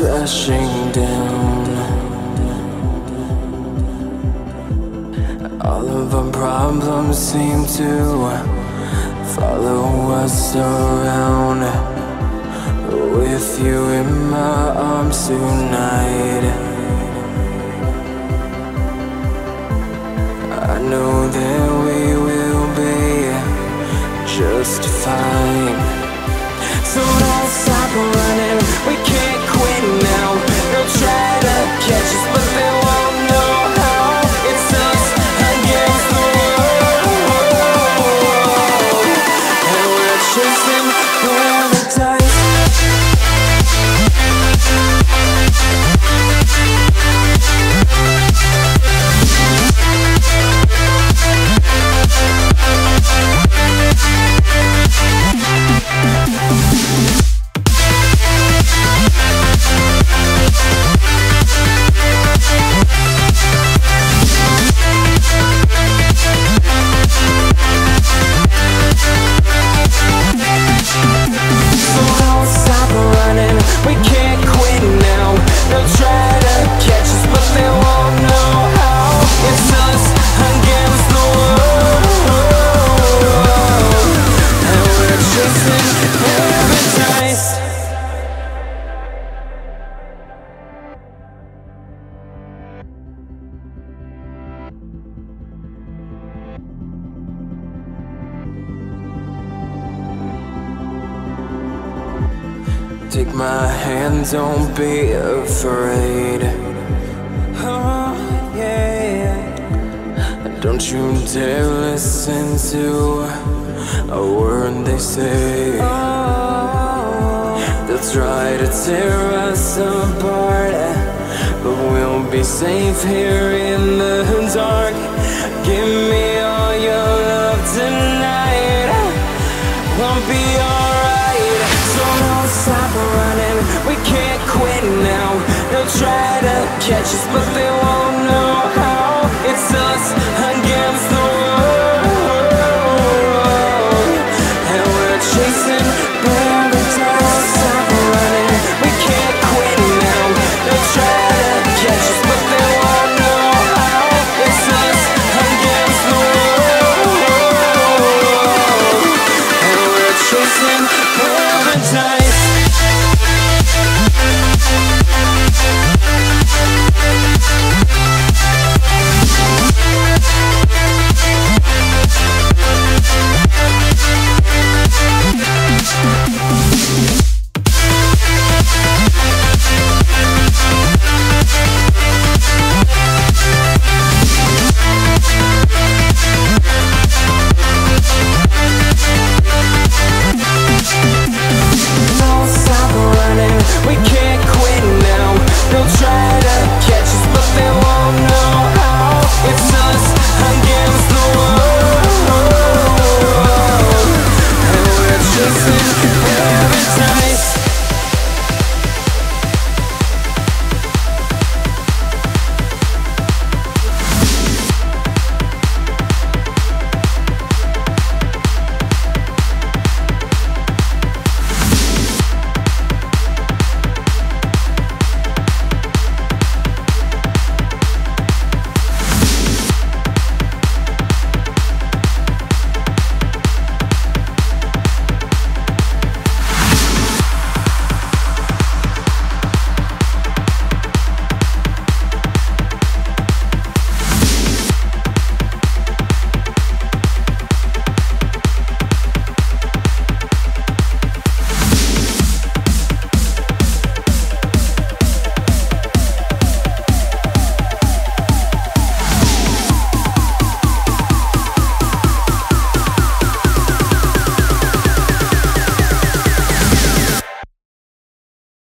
crashing down. All of our problems seem to follow us around. With you in my arms tonight. I know that we will be just fine. Take my hand, don't be afraid. Oh, yeah. Don't you dare listen to a word they say. They'll try to tear us apart, but we'll be safe here in the dark. Give me all your love tonight. We'll be alright so no stop running. We can't quit now. They'll try to catch us but they won't know.